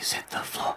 Please hit the floor.